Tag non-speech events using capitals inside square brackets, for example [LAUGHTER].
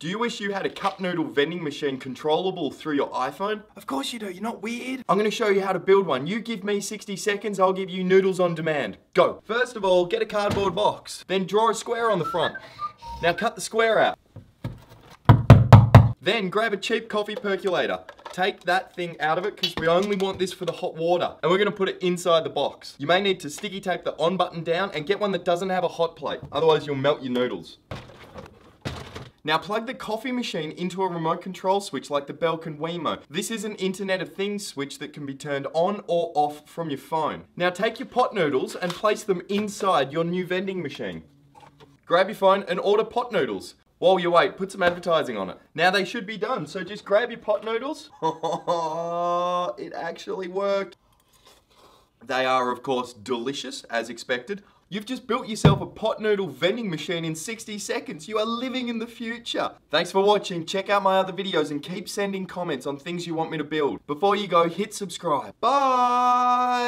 Do you wish you had a cup noodle vending machine controllable through your iPhone? Of course you do, you're not weird. I'm gonna show you how to build one. You give me 60 seconds, I'll give you noodles on demand. Go. First of all, get a cardboard box. Then draw a square on the front. Now cut the square out. Then grab a cheap coffee percolator. Take that thing out of it because we only want this for the hot water. And we're gonna put it inside the box. You may need to sticky tape the on button down and get one that doesn't have a hot plate. Otherwise you'll melt your noodles. Now plug the coffee machine into a remote control switch like the Belkin Wemo. This is an Internet of Things switch that can be turned on or off from your phone. Now take your pot noodles and place them inside your new vending machine. Grab your phone and order pot noodles. While you wait, put some advertising on it. Now they should be done, so just grab your pot noodles. [LAUGHS] it actually worked. They are, of course, delicious, as expected. You've just built yourself a pot noodle vending machine in 60 seconds. You are living in the future. Thanks for watching. Check out my other videos and keep sending comments on things you want me to build. Before you go, hit subscribe. Bye!